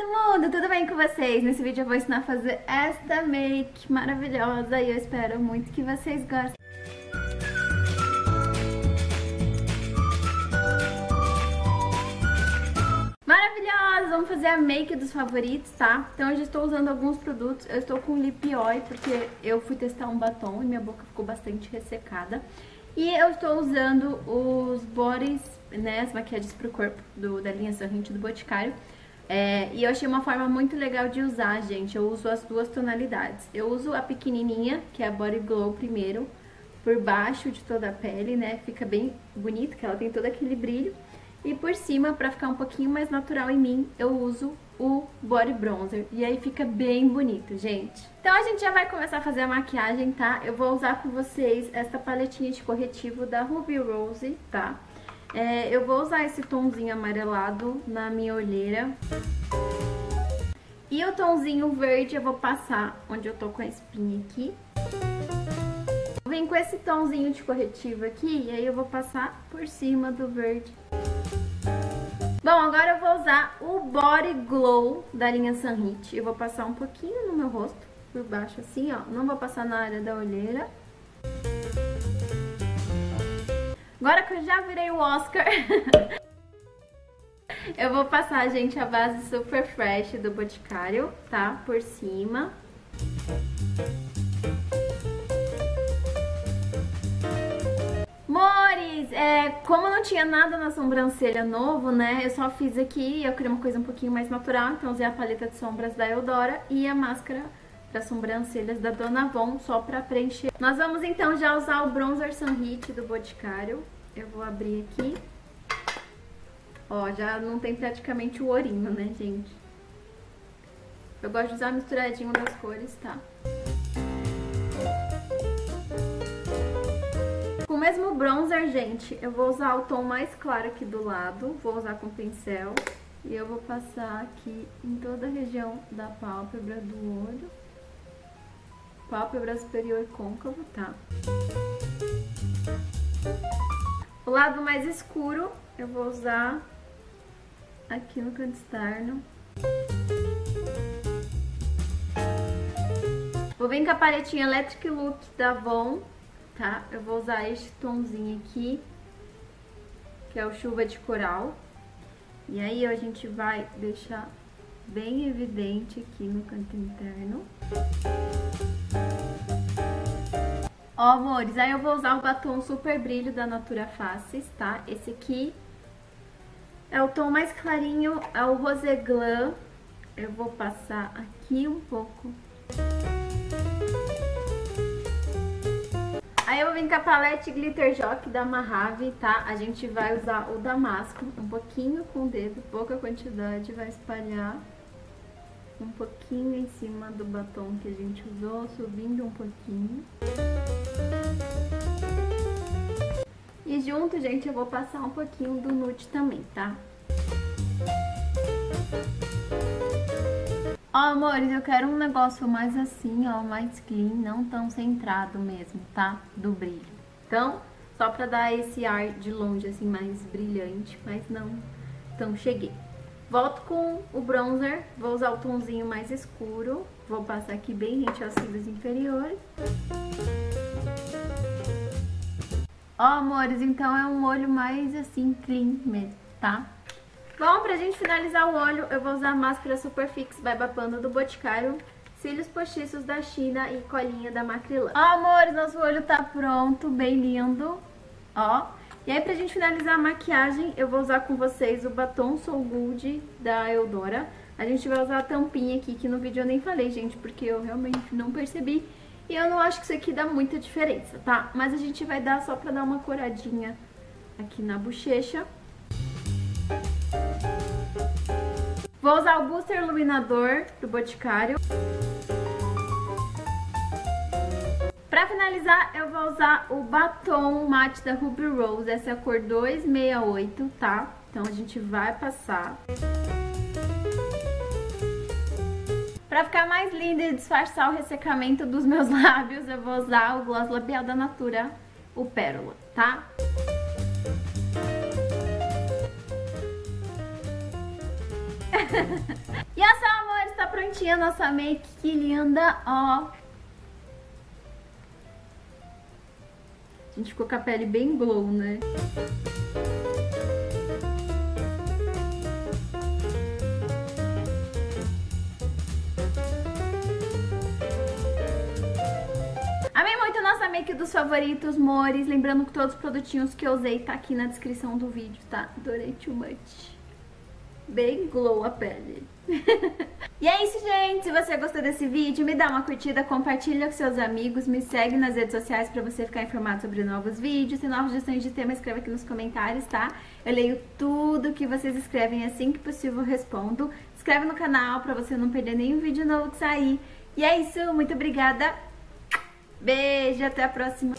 todo mundo, tudo bem com vocês? Nesse vídeo eu vou ensinar a fazer esta make maravilhosa e eu espero muito que vocês gostem. Maravilhosa! Vamos fazer a make dos favoritos, tá? Então hoje estou usando alguns produtos, eu estou com lip oil porque eu fui testar um batom e minha boca ficou bastante ressecada. E eu estou usando os bodies, né, as maquiagens pro corpo do, da linha Sorrente do Boticário. É, e eu achei uma forma muito legal de usar, gente. Eu uso as duas tonalidades. Eu uso a pequenininha, que é a Body Glow primeiro, por baixo de toda a pele, né? Fica bem bonito, que ela tem todo aquele brilho. E por cima, pra ficar um pouquinho mais natural em mim, eu uso o Body Bronzer. E aí fica bem bonito, gente. Então a gente já vai começar a fazer a maquiagem, tá? Eu vou usar com vocês essa paletinha de corretivo da Ruby Rose, tá? É, eu vou usar esse tomzinho amarelado na minha olheira. E o tomzinho verde eu vou passar onde eu tô com a espinha aqui. Vem com esse tomzinho de corretivo aqui e aí eu vou passar por cima do verde. Bom, agora eu vou usar o Body Glow da linha Sunhit. Eu vou passar um pouquinho no meu rosto, por baixo assim, ó. Não vou passar na área da olheira. Agora que eu já virei o Oscar, eu vou passar, gente, a base Super Fresh do Boticário, tá? Por cima. Mores, é, como não tinha nada na sobrancelha novo, né, eu só fiz aqui, eu queria uma coisa um pouquinho mais natural, então usei a paleta de sombras da Eudora e a máscara para sobrancelhas da Dona Von, só para preencher. Nós vamos então já usar o Bronzer Sunhit do Boticário. Eu vou abrir aqui. Ó, já não tem praticamente o ourinho, né, gente? Eu gosto de usar misturadinho das cores, tá? Com o mesmo bronzer, gente, eu vou usar o tom mais claro aqui do lado. Vou usar com pincel. E eu vou passar aqui em toda a região da pálpebra do olho pálpebra superior côncavo, tá? O lado mais escuro eu vou usar aqui no canto externo. Vou vir com a paletinha Electric Look da Avon, tá? Eu vou usar este tomzinho aqui, que é o Chuva de Coral. E aí a gente vai deixar bem evidente aqui no canto interno. Ó, amores, aí eu vou usar o batom Super Brilho da Natura Faces, tá? Esse aqui é o tom mais clarinho, é o Rosé Glam. Eu vou passar aqui um pouco. Aí eu vou vir com a palete Glitter Jock da Mahave, tá? A gente vai usar o Damasco, um pouquinho com o dedo, pouca quantidade, vai espalhar um pouquinho em cima do batom que a gente usou, subindo um pouquinho. E junto, gente, eu vou passar um pouquinho do nude também, tá? Ó, amores, eu quero um negócio mais assim, ó, mais clean, não tão centrado mesmo, tá? Do brilho. Então, só pra dar esse ar de longe, assim, mais brilhante, mas não tão cheguei. Volto com o bronzer, vou usar o tomzinho mais escuro, vou passar aqui bem rente aos cílios inferiores. Ó, amores, então é um olho mais assim, clean mesmo, tá? Bom, pra gente finalizar o olho, eu vou usar a máscara Superfix by Bapanda do Boticário, cílios postiços da China e colinha da Macrylan. Ó, amores, nosso olho tá pronto, bem lindo, ó. E aí, pra gente finalizar a maquiagem, eu vou usar com vocês o batom Soul Good da Eudora. A gente vai usar a tampinha aqui, que no vídeo eu nem falei, gente, porque eu realmente não percebi. E eu não acho que isso aqui dá muita diferença, tá? Mas a gente vai dar só pra dar uma coradinha aqui na bochecha. Vou usar o Booster Iluminador do Boticário. Pra finalizar, eu vou usar o batom mate da Ruby Rose. Essa é a cor 268, tá? Então a gente vai passar. Pra ficar mais linda e disfarçar o ressecamento dos meus lábios, eu vou usar o gloss labial da Natura, o Pérola, tá? e essa, amor, está prontinha a nossa make, que linda, ó. Gente ficou com a pele bem glow, né? Amei muito a nossa make dos favoritos, mores. Lembrando que todos os produtinhos que eu usei tá aqui na descrição do vídeo, tá? Adorei too much. Bem glow a pele. e é isso, gente. Se você gostou desse vídeo, me dá uma curtida, compartilha com seus amigos, me segue nas redes sociais pra você ficar informado sobre novos vídeos. Tem novas sugestões de tema, escreve aqui nos comentários, tá? Eu leio tudo que vocês escrevem assim que possível respondo. Se inscreve no canal pra você não perder nenhum vídeo novo que sair. E é isso, muito obrigada. Beijo, até a próxima.